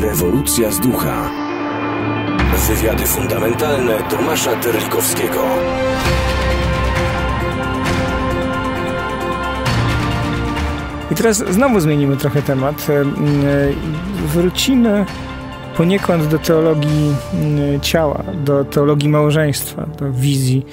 Rewolucja z ducha. Wywiady fundamentalne Tomasza Terlikowskiego. I teraz znowu zmienimy trochę temat. E, wrócimy poniekąd do teologii ciała, do teologii małżeństwa, do wizji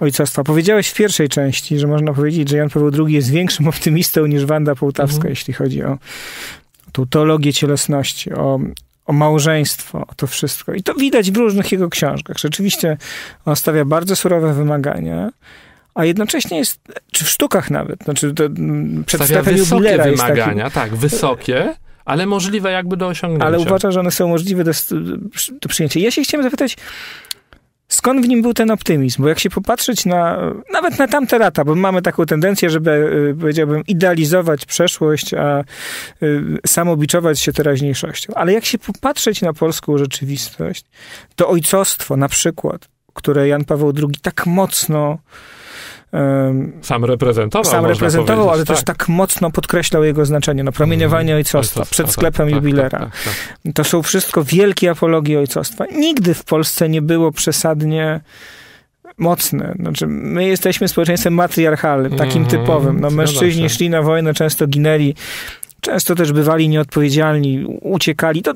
ojcostwa. Powiedziałeś w pierwszej części, że można powiedzieć, że Jan Paweł II jest większym optymistą niż Wanda Połtawska, mhm. jeśli chodzi o teologię cielesności, o, o małżeństwo, o to wszystko. I to widać w różnych jego książkach. Rzeczywiście on stawia bardzo surowe wymagania, a jednocześnie jest, czy w sztukach nawet, znaczy to przedstawienie jubilera wymagania, taki, tak, wysokie, ale możliwe jakby do osiągnięcia. Ale uważa, że one są możliwe do, do przyjęcia. Ja się chciałem zapytać, skąd w nim był ten optymizm? Bo jak się popatrzeć na, nawet na tamte lata, bo mamy taką tendencję, żeby, y, powiedziałbym, idealizować przeszłość, a y, samobiczować się teraźniejszością. Ale jak się popatrzeć na polską rzeczywistość, to ojcostwo na przykład, które Jan Paweł II tak mocno sam reprezentował. Sam reprezentował, ale tak. też tak mocno podkreślał jego znaczenie. No, promieniowanie mm, ojcostwa, ojcostwa, przed sklepem tak, tak jubilera. Tak, tak, tak, to są wszystko wielkie apologii ojcostwa. Nigdy w Polsce nie było przesadnie mocne. Znaczy, my jesteśmy społeczeństwem matriarchalnym, takim mm, typowym. No, mężczyźni szli na wojnę, często ginęli Często też bywali nieodpowiedzialni, uciekali. To,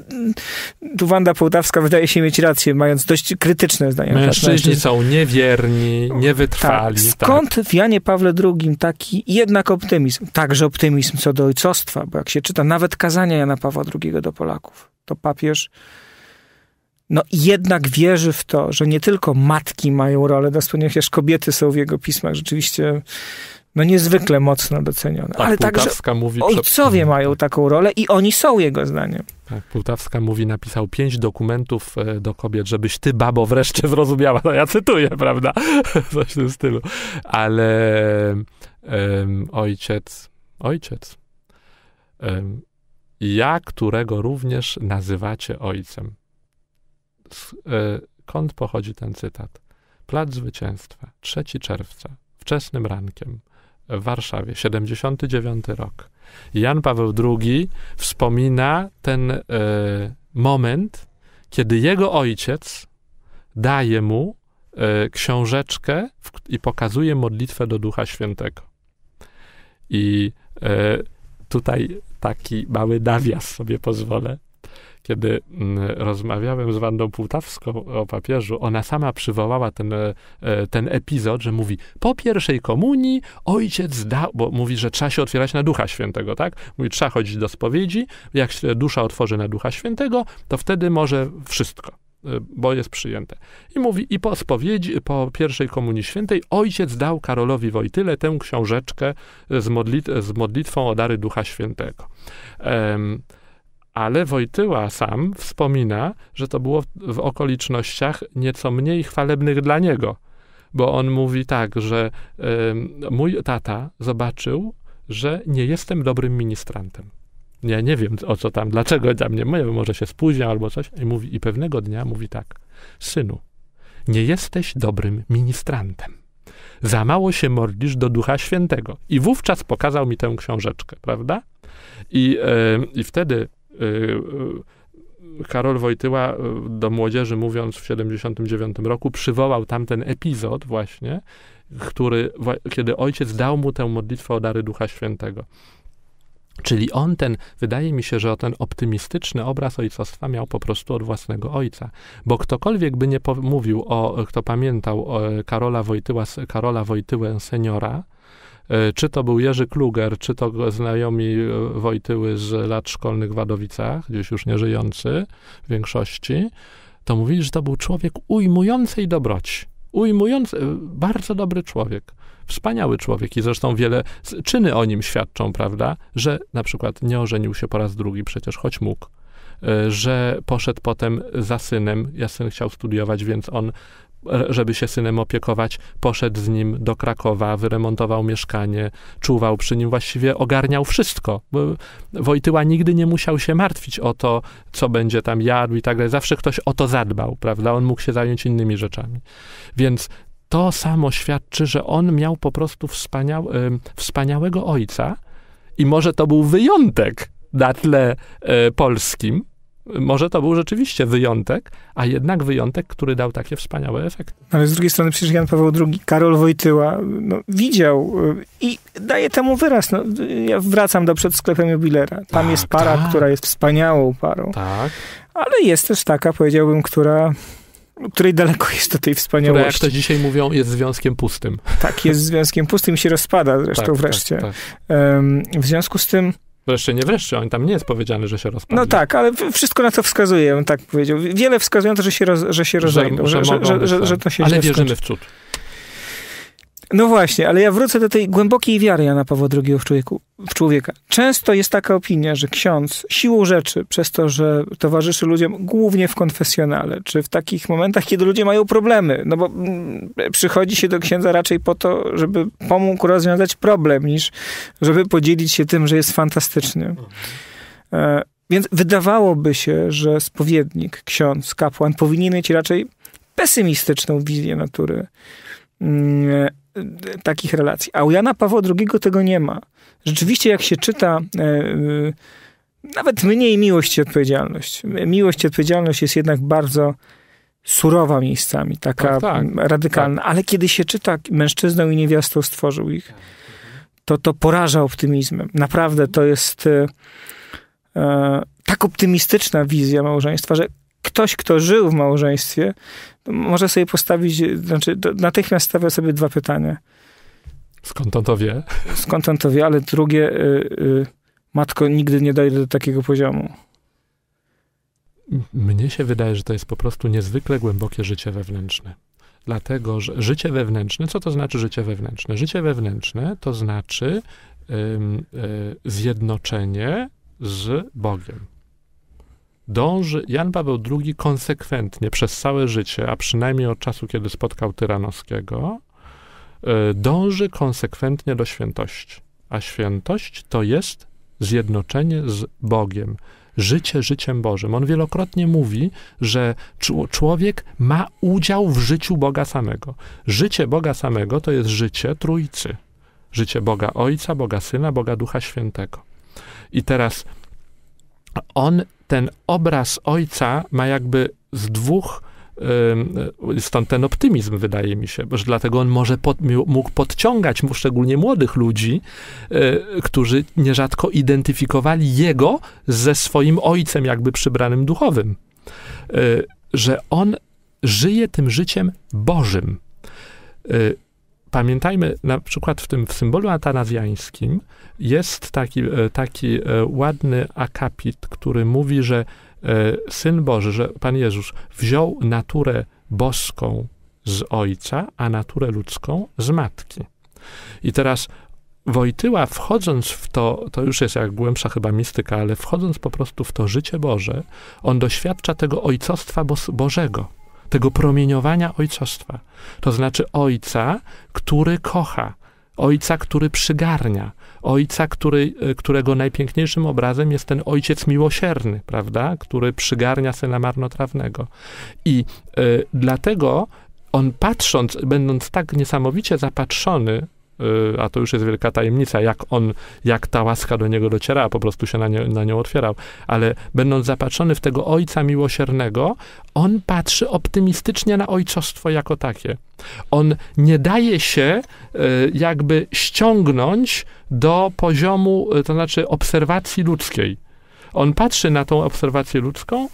tu Wanda Połtawska wydaje się mieć rację, mając dość krytyczne zdanie. Mężczyźni są niewierni, niewytrwali. Tak. Skąd tak. w Janie Pawle II taki jednak optymizm? Także optymizm co do ojcostwa, bo jak się czyta nawet kazania Jana Pawła II do Polaków, to papież no jednak wierzy w to, że nie tylko matki mają rolę do spełnienia, chociaż kobiety są w jego pismach rzeczywiście no niezwykle mocno docenione. Tak, Ale także mówi ojcowie przed... mają taką rolę i oni są jego zdaniem. Tak, Półtawska mówi, napisał pięć dokumentów e, do kobiet, żebyś ty, babo, wreszcie zrozumiała. No ja cytuję, prawda? Coś w tym stylu. Ale um, ojciec, ojciec, um, ja, którego również nazywacie ojcem. Skąd e, pochodzi ten cytat? Plac Zwycięstwa, 3 czerwca, wczesnym rankiem w Warszawie, 79 rok. Jan Paweł II wspomina ten e, moment, kiedy jego ojciec daje mu e, książeczkę w, i pokazuje modlitwę do Ducha Świętego. I e, tutaj taki mały nawias sobie pozwolę kiedy mm, rozmawiałem z Wandą Półtawską o papieżu, ona sama przywołała ten, e, ten epizod, że mówi, po pierwszej komunii ojciec dał, bo mówi, że trzeba się otwierać na Ducha Świętego, tak? Mówi, trzeba chodzić do spowiedzi, jak się dusza otworzy na Ducha Świętego, to wtedy może wszystko e, bo jest przyjęte. I mówi, i po spowiedzi, po pierwszej komunii świętej, ojciec dał Karolowi Wojtyle tę książeczkę z, modlit z modlitwą o dary Ducha Świętego. Um, ale Wojtyła sam wspomina, że to było w okolicznościach nieco mniej chwalebnych dla niego, bo on mówi tak, że y, mój tata zobaczył, że nie jestem dobrym ministrantem. Ja nie wiem, o co tam, dlaczego tam nie mówię, może się spóźniał albo coś. I mówi, i pewnego dnia mówi tak, synu, nie jesteś dobrym ministrantem. Za mało się modlisz do Ducha Świętego. I wówczas pokazał mi tę książeczkę, prawda? I, yy, i wtedy Karol Wojtyła y, do młodzieży, mówiąc w 79 roku, przywołał tamten epizod właśnie, który, kiedy ojciec dał mu tę modlitwę o dary Ducha Świętego. Czyli on ten, wydaje mi się, że ten optymistyczny obraz ojcostwa miał po prostu od własnego ojca. Bo ktokolwiek by nie mówił o, kto pamiętał Karola Wojtyła, Karola Wojtyłę seniora, czy to był Jerzy Kluger, czy to znajomi e, Wojtyły z lat szkolnych w Wadowicach, gdzieś już nieżyjący w większości, to mówili, że to był człowiek ujmującej dobroci. Ujmujący, e, bardzo dobry człowiek. Wspaniały człowiek i zresztą wiele czyny o nim świadczą, prawda, że na przykład nie ożenił się po raz drugi, przecież choć mógł że poszedł potem za synem. Ja syn chciał studiować, więc on żeby się synem opiekować, poszedł z nim do Krakowa, wyremontował mieszkanie, czuwał przy nim, właściwie ogarniał wszystko. Wojtyła nigdy nie musiał się martwić o to, co będzie tam jadł i tak dalej. Zawsze ktoś o to zadbał, prawda? On mógł się zająć innymi rzeczami. Więc to samo świadczy, że on miał po prostu wspaniał, wspaniałego ojca i może to był wyjątek na tle e, polskim, Może to był rzeczywiście wyjątek, a jednak wyjątek, który dał takie wspaniałe efekty. Ale z drugiej strony przecież Jan Paweł II, Karol Wojtyła no, widział y, i daje temu wyraz. No, ja wracam do przed sklepem jubilera. Tam Tak, jest para, tak. która jest wspaniałą parą, Tak. ale jest też taka, powiedziałbym, która której daleko jest do tej Które, jak wspaniałości. to dzisiaj mówią, jest związkiem pustym. Tak, jest związkiem pustym i się rozpada zresztą tak, wreszcie. Tak, tak. Em, w związku z tym, Wreszcie, nie wreszcie, on tam nie jest powiedziane, że się rozpadnie. no tak, ale wszystko na to wskazuje, bym tak powiedział. Wiele wskazuje na to, że się, roz, że się rozejdą, że, że, że, że, tak. to się Ale wierzymy w cud. No właśnie, ale ja wrócę do tej głębokiej wiary Jana Pawła II w, człowieku, w człowieka. Często jest taka opinia, że ksiądz siłą rzeczy, przez to, że towarzyszy ludziom głównie w konfesjonale, czy w takich momentach, kiedy ludzie mają problemy, no bo mm, przychodzi się do księdza raczej po to, żeby pomógł rozwiązać problem, niż żeby podzielić się tym, że jest fantastyczny. E, więc wydawałoby się, że spowiednik, ksiądz, kapłan powinien mieć raczej pesymistyczną wizję natury mm, takich relacji. A u Jana Pawła II tego nie ma. Rzeczywiście, jak się czyta e, e, nawet mniej miłość i odpowiedzialność. Miłość i odpowiedzialność jest jednak bardzo surowa miejscami, taka Tak, tak. radykalna. Ale kiedy się czyta mężczyzną i niewiastą stworzył ich, to to poraża optymizmem. Naprawdę to jest e, e, tak optymistyczna wizja małżeństwa, że ktoś, kto żył w małżeństwie, może sobie postawić, znaczy natychmiast stawia sobie dwa pytania. Skąd on to wie? Skąd on to wie? Ale drugie, y, y, matko, nigdy nie dojdę do takiego poziomu. Mnie się wydaje, że to jest po prostu niezwykle głębokie życie wewnętrzne. Dlatego, że życie wewnętrzne, co to znaczy życie wewnętrzne? Życie wewnętrzne to znaczy y, zjednoczenie z Bogiem. Dąży Jan Paweł II konsekwentnie przez całe życie, a przynajmniej od czasu, kiedy spotkał Tyranowskiego, y, dąży konsekwentnie do świętości. A świętość to jest zjednoczenie z Bogiem, życie życiem Bożym. On wielokrotnie mówi, że czł- człowiek ma udział w życiu Boga samego. Życie Boga samego to jest życie Trójcy. Życie Boga Ojca, Boga Syna, Boga Ducha Świętego. I teraz on ten obraz Ojca ma jakby z dwóch ym, Stąd ten optymizm, wydaje mi się, że dlatego on może pod, mógł podciągać szczególnie młodych ludzi, y, którzy nierzadko identyfikowali jego ze swoim ojcem, jakby przybranym duchowym. Y, że on żyje tym życiem Bożym. Pamiętajmy, na przykład w tym w symbolu atanazjańskim jest taki, e, taki e, ładny akapit, który mówi, że e, Syn Boży, że Pan Jezus wziął naturę boską z Ojca, a naturę ludzką z Matki. I teraz Wojtyła, wchodząc w to, to już jest jak głębsza chyba mistyka, ale wchodząc po prostu w to życie Boże, on doświadcza tego ojcostwa Bożego, tego promieniowania ojcostwa. To znaczy ojca, który kocha, ojca, który przygarnia, ojca, który, y, którego najpiękniejszym obrazem jest ten ojciec miłosierny, prawda, który przygarnia syna marnotrawnego. I y, dlatego on patrząc, będąc tak niesamowicie zapatrzony, a to już jest wielka tajemnica, jak on, jak ta łaska do niego dociera, po prostu się na, nie, na nią otwierał, ale będąc zapatrzony w tego ojca miłosiernego, on patrzy optymistycznie na ojcostwo jako takie. On nie daje się y, jakby ściągnąć do poziomu, y, to znaczy obserwacji ludzkiej. On patrzy na tą obserwację ludzką,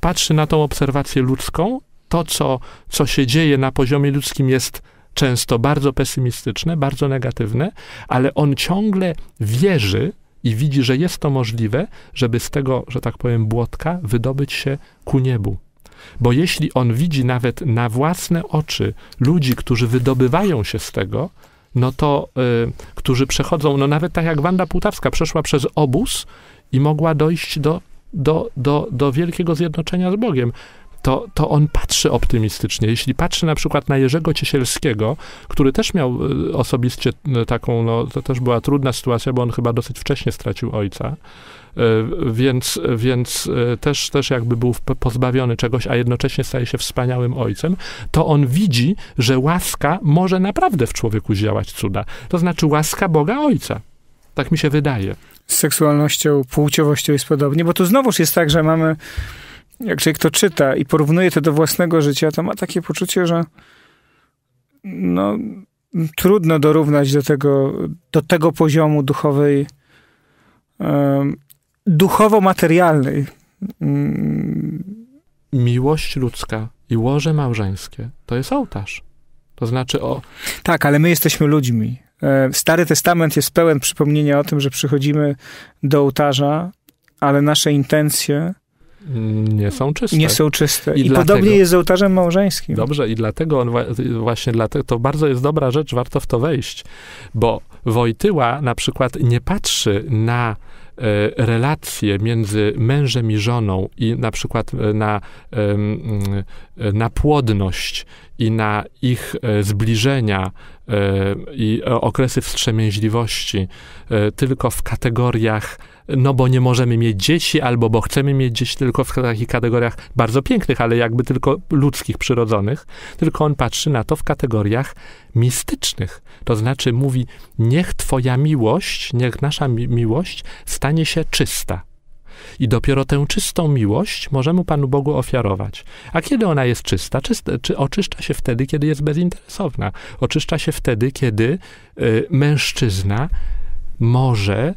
patrzy na tą obserwację ludzką, to, co, co się dzieje na poziomie ludzkim jest często bardzo pesymistyczne, bardzo negatywne, ale on ciągle wierzy i widzi, że jest to możliwe, żeby z tego, że tak powiem, błotka wydobyć się ku niebu. Bo jeśli on widzi nawet na własne oczy ludzi, którzy wydobywają się z tego, no to, y, którzy przechodzą, no nawet tak jak Wanda Pułtawska przeszła przez obóz i mogła dojść do, do, do, do wielkiego zjednoczenia z Bogiem, to, to on patrzy optymistycznie. Jeśli patrzy na przykład na Jerzego Ciesielskiego, który też miał y, osobiście y, taką, no to też była trudna sytuacja, bo on chyba dosyć wcześnie stracił ojca, y, więc, więc też, też jakby był pozbawiony czegoś, a jednocześnie staje się wspaniałym ojcem, to on widzi, że łaska może naprawdę w człowieku zdziałać cuda. To znaczy łaska Boga Ojca. Tak mi się wydaje. Z seksualnością, płciowością jest podobnie, bo tu znowuż jest tak, że mamy, jak człowiek to czyta i porównuje to do własnego życia, to ma takie poczucie, że no, trudno dorównać do tego, do tego poziomu duchowej, duchowo-materialnej. Um, Miłość ludzka i łoże małżeńskie to jest ołtarz. To znaczy o. Tak, ale my jesteśmy ludźmi. E, Stary Testament jest pełen przypomnienia o tym, że przychodzimy do ołtarza, ale nasze intencje nie są czyste. Nie są czyste. I, I dlatego, podobnie jest z ołtarzem małżeńskim. Dobrze, i dlatego on właśnie dlatego to bardzo jest dobra rzecz, warto w to wejść, bo Wojtyła na przykład nie patrzy na e, relacje między mężem i żoną i na przykład e, na, na płodność i na ich e, zbliżenia i okresy wstrzemięźliwości tylko w kategoriach no bo nie możemy mieć dzieci, albo bo chcemy mieć dzieci tylko w takich kategoriach bardzo pięknych, ale jakby tylko ludzkich, przyrodzonych, tylko on patrzy na to w kategoriach mistycznych. To znaczy mówi, niech twoja miłość, niech nasza mi miłość stanie się czysta. I dopiero tę czystą miłość możemy Panu Bogu ofiarować. A kiedy ona jest czysta? Czysta czy oczyszcza się wtedy, kiedy jest bezinteresowna. Oczyszcza się wtedy, kiedy y, mężczyzna może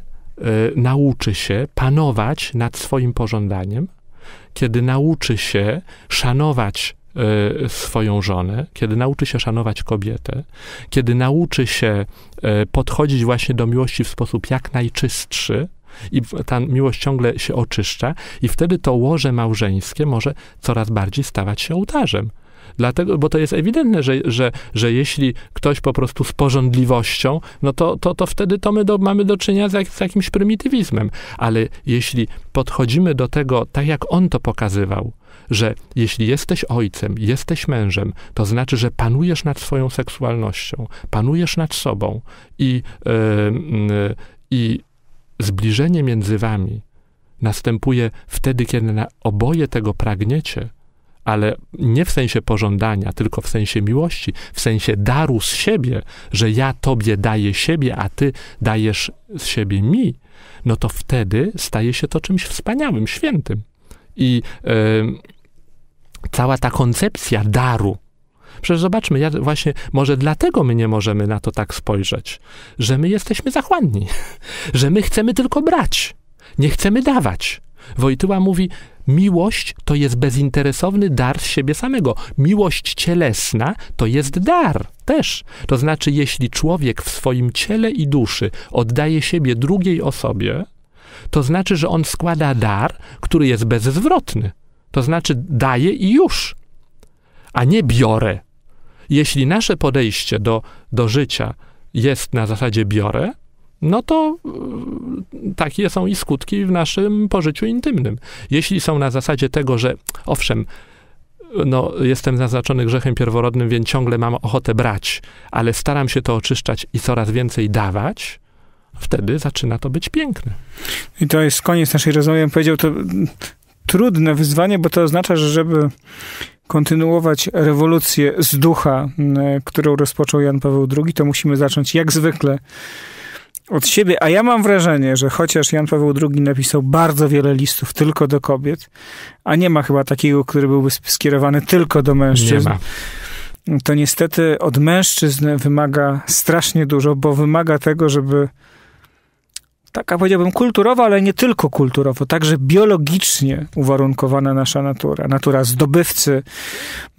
nauczy się panować nad swoim pożądaniem, kiedy nauczy się szanować e, swoją żonę, kiedy nauczy się szanować kobietę, kiedy nauczy się e, podchodzić właśnie do miłości w sposób jak najczystszy, i ta miłość ciągle się oczyszcza, i wtedy to łoże małżeńskie może coraz bardziej stawać się ołtarzem. Dlatego, bo to jest ewidentne, że, że, że jeśli ktoś po prostu z porządliwością, no to, to, to wtedy to my do, mamy do czynienia z, jak, z jakimś prymitywizmem. Ale jeśli podchodzimy do tego tak, jak on to pokazywał, że jeśli jesteś ojcem, jesteś mężem, to znaczy, że panujesz nad swoją seksualnością, panujesz nad sobą i, yy, yy, i zbliżenie między wami następuje wtedy, kiedy na oboje tego pragniecie, ale nie w sensie pożądania, tylko w sensie miłości, w sensie daru z siebie, że ja tobie daję siebie, a ty dajesz z siebie mi, no to wtedy staje się to czymś wspaniałym, świętym. I cała ta koncepcja daru, Przecież zobaczmy, ja właśnie, może dlatego my nie możemy na to tak spojrzeć, że my jesteśmy zachłanni, że my chcemy tylko brać, nie chcemy dawać. Wojtyła mówi, Miłość to jest bezinteresowny dar z siebie samego. Miłość cielesna to jest dar też. To znaczy, jeśli człowiek w swoim ciele i duszy oddaje siebie drugiej osobie, to znaczy, że on składa dar, który jest bezzwrotny. To znaczy, daje i już, a nie biorę. Jeśli nasze podejście do, do życia jest na zasadzie biorę, no to y, takie są i skutki w naszym pożyciu intymnym. Jeśli są na zasadzie tego, że owszem, no, jestem naznaczony grzechem pierworodnym, więc ciągle mam ochotę brać, ale staram się to oczyszczać i coraz więcej dawać, wtedy zaczyna to być piękne. I to jest koniec naszej rozmowy. Ja powiedział to trudne wyzwanie, bo to oznacza, że żeby kontynuować rewolucję z ducha, którą rozpoczął Jan Paweł II, to musimy zacząć jak zwykle od siebie, a ja mam wrażenie, że chociaż Jan Paweł II napisał bardzo wiele listów tylko do kobiet, a nie ma chyba takiego, który byłby skierowany tylko do mężczyzn. Nie ma. To niestety od mężczyzn wymaga strasznie dużo, bo wymaga tego, żeby taka powiedziałbym kulturowa, ale nie tylko kulturowo, także biologicznie uwarunkowana nasza natura. Natura zdobywcy,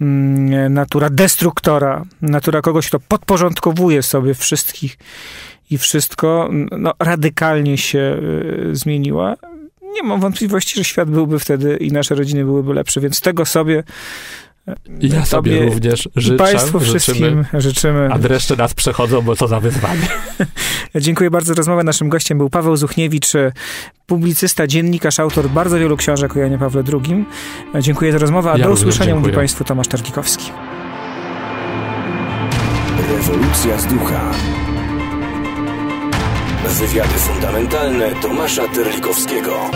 mm, natura destruktora, natura kogoś, kto podporządkowuje sobie wszystkich i wszystko no, radykalnie się y, zmieniła. Nie mam wątpliwości, że świat byłby wtedy i nasze rodziny byłyby lepsze, więc tego sobie i ja sobie również życzę. Państwu wszystkim życzymy. A dreszcze nas przechodzą, bo co za wyzwanie. Dziękuję bardzo za rozmowę. Naszym gościem był Paweł Zuchniewicz, publicysta, dziennikarz, autor bardzo wielu książek o Janie Pawle II. Dziękuję za rozmowę, a ja do usłyszenia mówi Państwu Tomasz Tarkikowski. Rewolucja z ducha. Wywiady fundamentalne Tomasza Terlikowskiego.